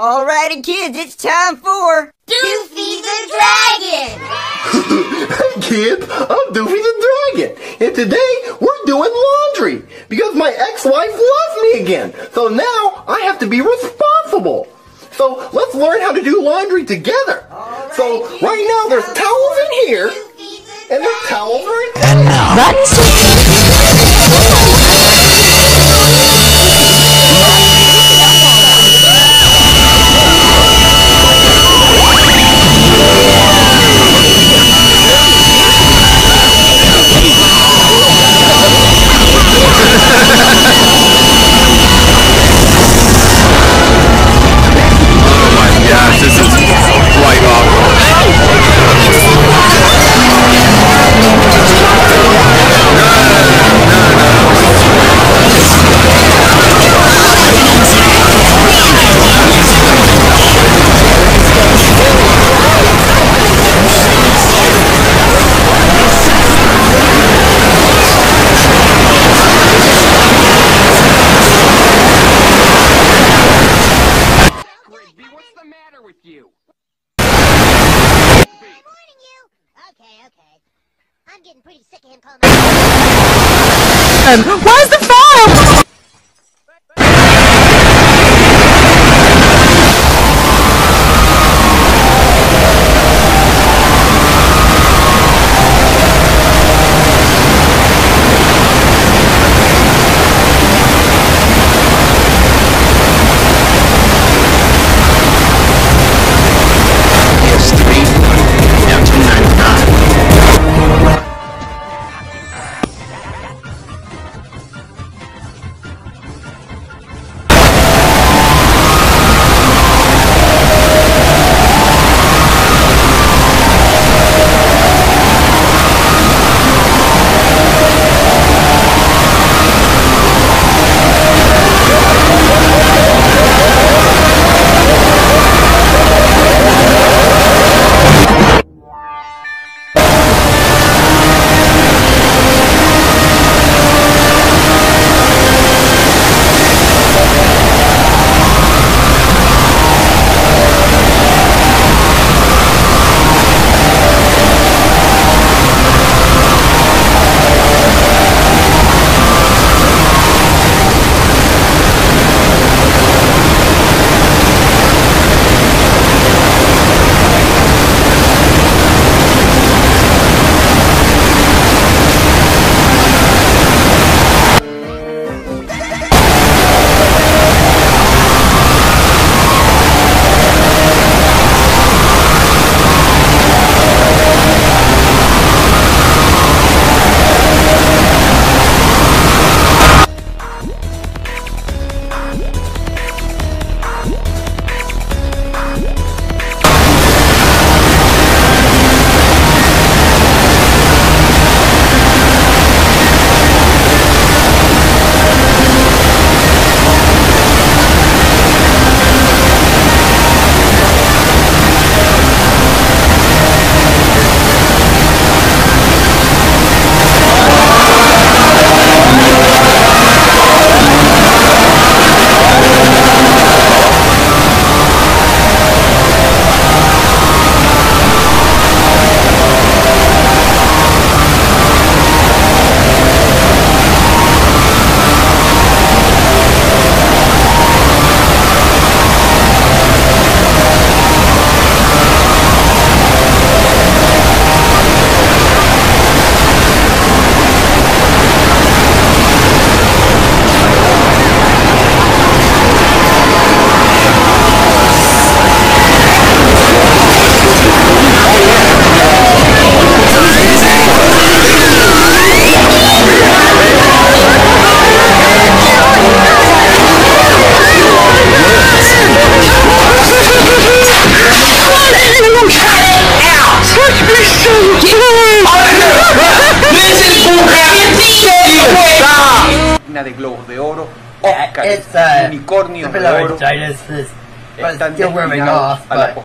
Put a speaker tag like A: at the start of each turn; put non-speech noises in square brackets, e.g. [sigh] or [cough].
A: Alrighty, kids, it's time for
B: Doofy the Dragon!
C: hey [laughs] kids, I'm Doofy the Dragon, and today we're doing laundry because my ex-wife loves me again. So now I have to be responsible. So let's learn how to do laundry together. so right now there's towels in here, and there's towels right there.
D: And now.
E: Rigby, what's the matter with you?
B: Good morning, you! Okay, okay. I'm getting pretty sick of him calling me.
D: Where's the
E: Digna de globos de oro,
F: Oscar, uh,
E: unicornio de oro. Están destinados a la